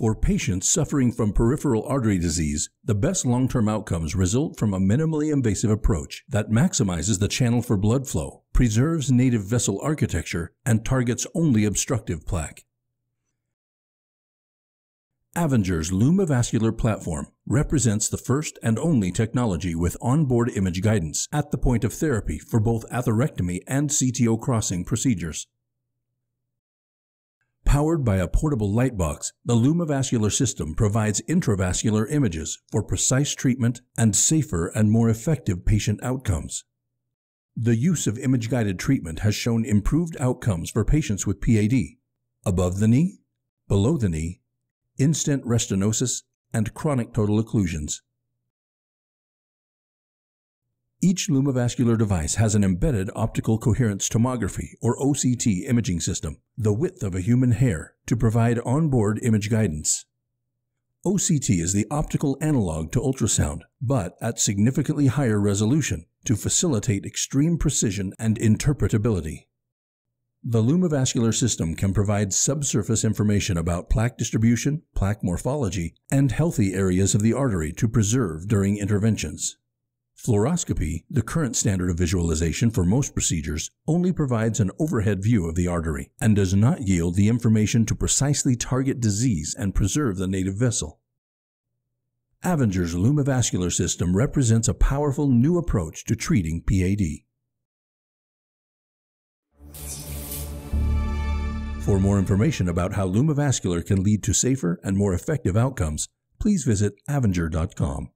For patients suffering from peripheral artery disease, the best long term outcomes result from a minimally invasive approach that maximizes the channel for blood flow, preserves native vessel architecture, and targets only obstructive plaque. Avinger's Lumivascular platform represents the first and only technology with onboard image guidance at the point of therapy for both atherectomy and CTO crossing procedures. Powered by a portable light box, the Lumivascular system provides intravascular images for precise treatment and safer and more effective patient outcomes. The use of image-guided treatment has shown improved outcomes for patients with PAD, above the knee, below the knee, in-stent restenosis, and chronic total occlusions. Each Lumivascular device has an embedded optical coherence tomography or OCT imaging system, the width of a human hair, to provide onboard image guidance. OCT is the optical analog to ultrasound, but at significantly higher resolution to facilitate extreme precision and interpretability. The Lumivascular system can provide subsurface information about plaque distribution, plaque morphology, and healthy areas of the artery to preserve during interventions. Fluoroscopy, the current standard of visualization for most procedures, only provides an overhead view of the artery and does not yield the information to precisely target disease and preserve the native vessel. Avinger's Lumivascular system represents a powerful new approach to treating PAD. For more information about how Lumivascular can lead to safer and more effective outcomes, please visit avinger.com.